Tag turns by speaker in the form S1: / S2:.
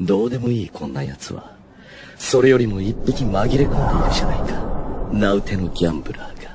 S1: どうでもいいこんな奴は。それよりも一匹紛れ込んでいるじゃないか。名うてのギャンブラーが。